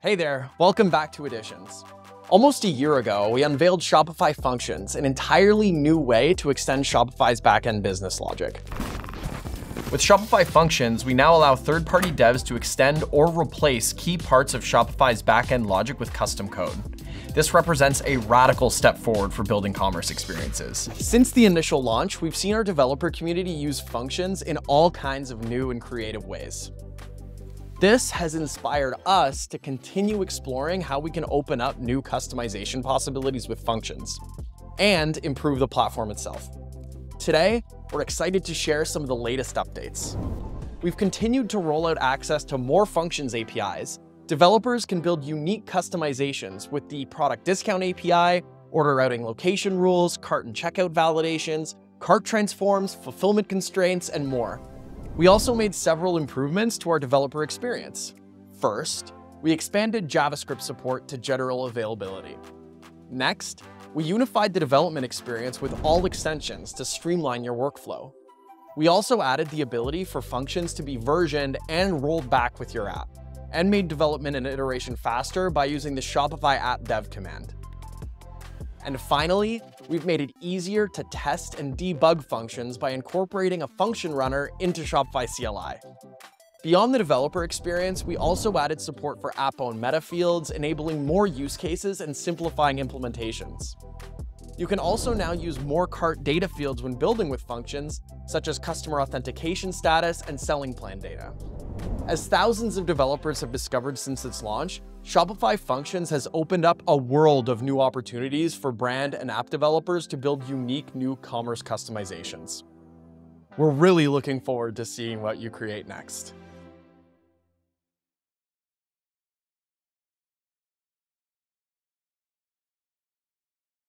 Hey there, welcome back to Editions. Almost a year ago, we unveiled Shopify Functions, an entirely new way to extend Shopify's backend business logic. With Shopify Functions, we now allow third-party devs to extend or replace key parts of Shopify's backend logic with custom code. This represents a radical step forward for building commerce experiences. Since the initial launch, we've seen our developer community use functions in all kinds of new and creative ways. This has inspired us to continue exploring how we can open up new customization possibilities with functions and improve the platform itself. Today, we're excited to share some of the latest updates. We've continued to roll out access to more functions APIs. Developers can build unique customizations with the product discount API, order routing location rules, cart and checkout validations, cart transforms, fulfillment constraints, and more. We also made several improvements to our developer experience. First, we expanded JavaScript support to general availability. Next, we unified the development experience with all extensions to streamline your workflow. We also added the ability for functions to be versioned and rolled back with your app, and made development and iteration faster by using the Shopify app dev command. And finally, we've made it easier to test and debug functions by incorporating a function runner into Shopify CLI. Beyond the developer experience, we also added support for app-owned meta fields, enabling more use cases and simplifying implementations. You can also now use more cart data fields when building with functions, such as customer authentication status and selling plan data. As thousands of developers have discovered since its launch, Shopify Functions has opened up a world of new opportunities for brand and app developers to build unique new commerce customizations. We're really looking forward to seeing what you create next.